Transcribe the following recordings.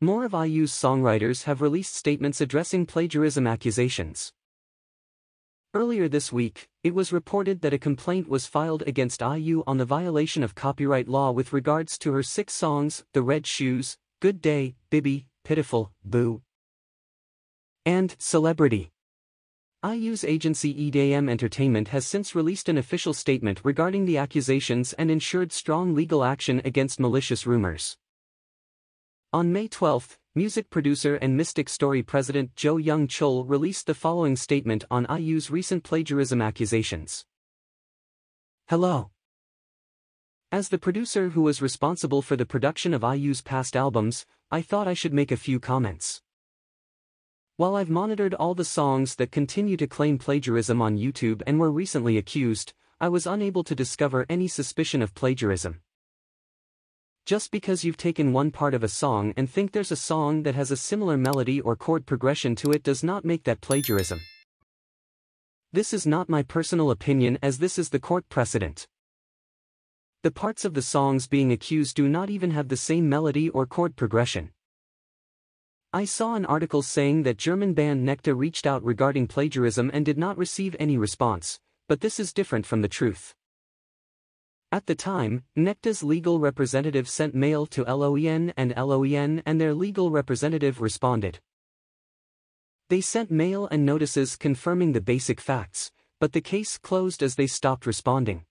More of IU's songwriters have released statements addressing plagiarism accusations. Earlier this week, it was reported that a complaint was filed against IU on the violation of copyright law with regards to her six songs The Red Shoes, Good Day, BBIBBI, Pitiful, Boo, and Celebrity. IU's agency EDAM Entertainment has since released an official statement regarding the accusations and ensured strong legal action against malicious rumors. On May 12, music producer and Mystic Story president Jo Young Chol released the following statement on IU's recent plagiarism accusations. Hello. As the producer who was responsible for the production of IU's past albums, I thought I should make a few comments. While I've monitored all the songs that continue to claim plagiarism on YouTube and were recently accused, I was unable to discover any suspicion of plagiarism. Just because you've taken one part of a song and think there's a song that has a similar melody or chord progression to it does not make that plagiarism. This is not my personal opinion as this is the court precedent. The parts of the songs being accused do not even have the same melody or chord progression. I saw an article saying that German band Nekta reached out regarding plagiarism and did not receive any response, but this is different from the truth. At the time, Nekta's legal representative sent mail to LOEN and LOEN and their legal representative responded. They sent mail and notices confirming the basic facts, but the case closed as they stopped responding.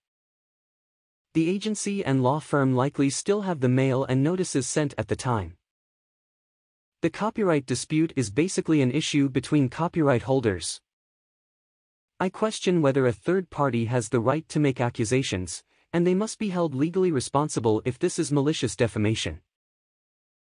The agency and law firm likely still have the mail and notices sent at the time. The copyright dispute is basically an issue between copyright holders. I question whether a third party has the right to make accusations, and they must be held legally responsible if this is malicious defamation.